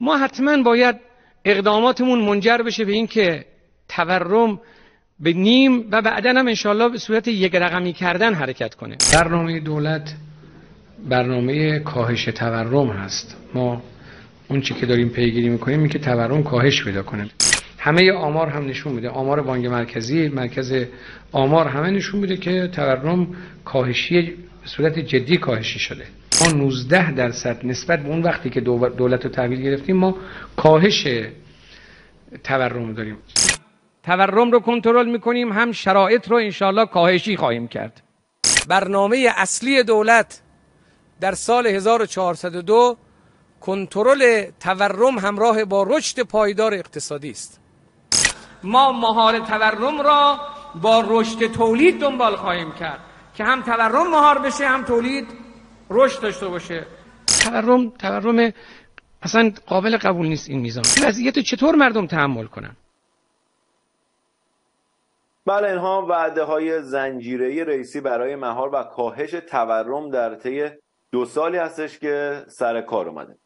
ما حتما باید اقداماتمون منجر بشه به اینکه تورم به نیم و بعدا هم انشالله به صورت یک رقمی کردن حرکت کنه. برنامه دولت برنامه کاهش تورم هست. ما اون چی که داریم پیگیری می‌کنیم این که تورم کاهش پیدا کنه. همه آمار هم نشون میده. آمار بانک مرکزی مرکز آمار همه نشون میده که تورم کاهشی به صورت جدی کاهشی شده. ما 19 درصد نسبت به اون وقتی که دولت رو تحویل گرفتیم ما کاهش تورم داریم. تورم رو کنترل می‌کنیم هم شرایط رو انشالله کاهشی خواهیم کرد. برنامه اصلی دولت در سال 1402 کنترل تورم همراه با رشد پایدار اقتصادی است. ما مهار تورم را با رشد تولید دنبال خواهیم کرد که هم تورم مهار بشه هم تولید رشد داشته باشه. تورم تورم اصلا قابل قبول نیست این میزان. وضعیت چطور مردم تحمل کنن؟ بله اینها وعده های زنجیره رئیسی برای مهار و کاهش تورم در طی دو سالی هستش که سر کار اومده.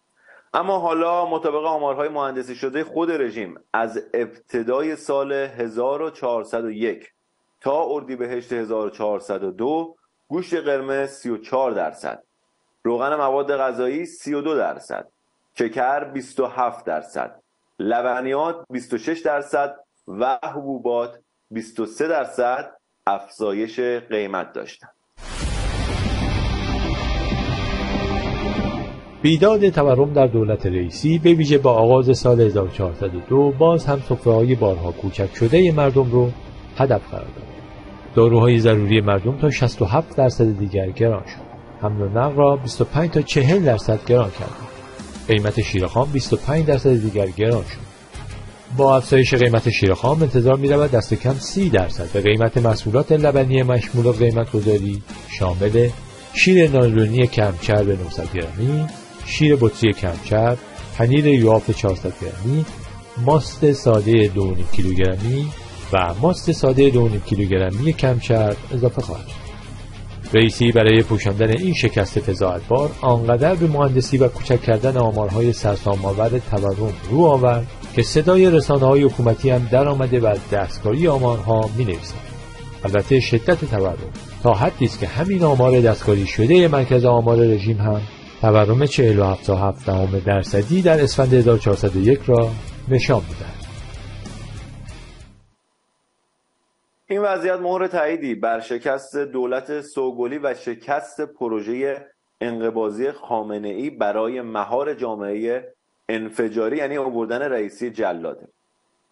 اما حالا مطابق آمارهای مهندسی شده خود رژیم از ابتدای سال 1401 تا اردیبهشت 1402 گوشت قرمز 34 درصد. روغن مواد غذایی 32 درصد شکر 27 درصد لبنیات 26 درصد و حبوبات 23 درصد افزایش قیمت داشتند بیداد تورم در دولت رئیسی به ویژه با آغاز سال 1402 باز هم های بارها کوچک شده مردم رو هدف قرار داد. داروهای ضروری مردم تا 67 درصد دیگر گران شد. حمل و نقل را 25 تا 40 درصد گران کرد. قیمت شیرخام 25 درصد دیگر گران شد. با افزایش قیمت شیرخام انتظار می رود دست کم 30 درصد به قیمت محصولات لبنی مشمول قیمت گذاری شامل شیر نایلونی کمچرب 900 گرمی، شیر بطری کمچرب، پنیر یوافت 400 گرمی، ماست ساده 2.5 کیلوگرمی و ماست ساده 2.5 کیلوگرمی کمچرب اضافه خواهد شد. رئیسی برای پوشاندن این شکست بار آنقدر به مهندسی و کوچک کردن آمارهای سرسام‌آور تورم رو آورد که صدای رسانه های حکومتی هم در آمده و دستکاری آمارها می نویسند. البته شدت تورم تا حدی است که همین آمار دستکاری شده مرکز آمار رژیم هم تورم 47.7 درصدی در اسفند 1401 را نشان می‌دهد. این وضعیت مهر تاییدی بر شکست دولت سوگلی و شکست پروژه انقبازی خامنه ای برای مهار جامعه انفجاری یعنی آوردن رئیسی جلاده.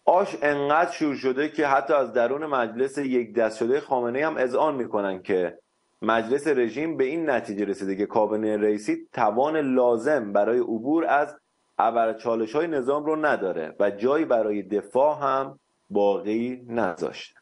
آش انقدر شور شده که حتی از درون مجلس یک دست شده خامنه هم اذعان می‌کنن که مجلس رژیم به این نتیجه رسیده که کابینه رئیسی توان لازم برای عبور از چالش های نظام رو نداره و جایی برای دفاع هم باقی نذاشته.